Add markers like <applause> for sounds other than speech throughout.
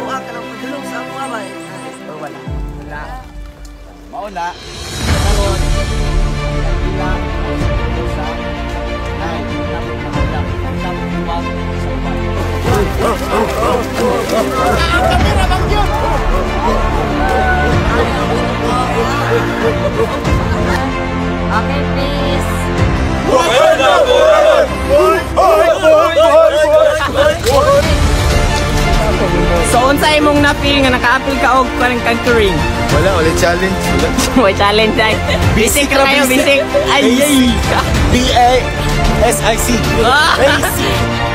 na sa mga ka ng padulong sa mga ba or wala Wala. Mauna. Karon. Bila. Sa. Nay. Dapat mahalak. Dapat huwag sa uban. Okay, please. So, unsa imong na-feel nga naka-apil ka og parang conquering? Wala, ulit challenge. <laughs> Wala. May challenge ay. Basic ka kayo, basic. Ay, ay. B-A-S-I-C. Ah!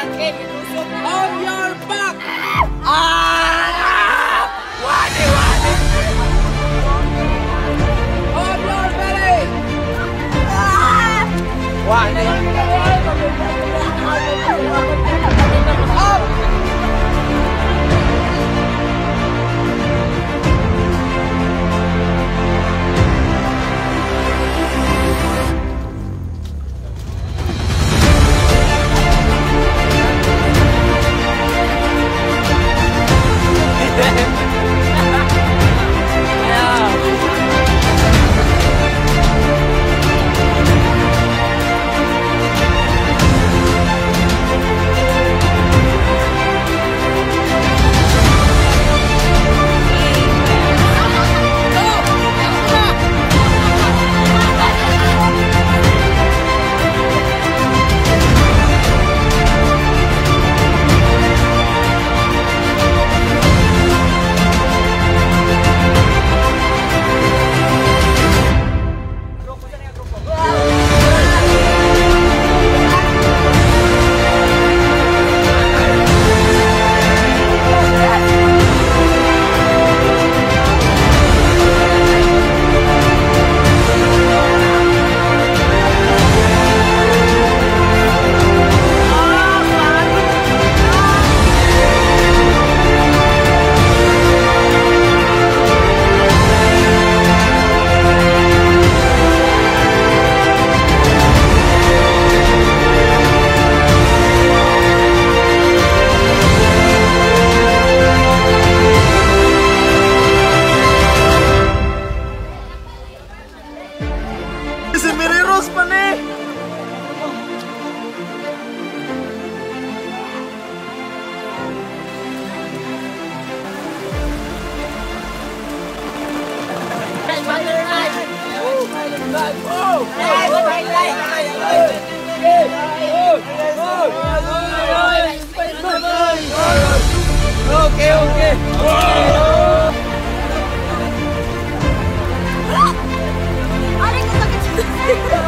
I on your back. Ah! Wadi, wadi. On your belly. Ah! Wadi. Okay, okay. I didn't look to you.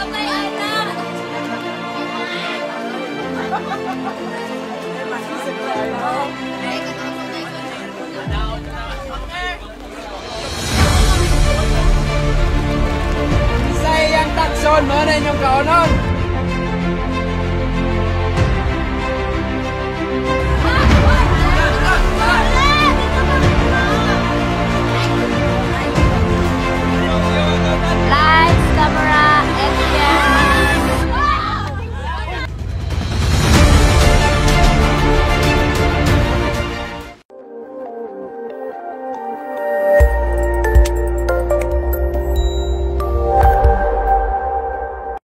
Sayang takson mana yang kau non?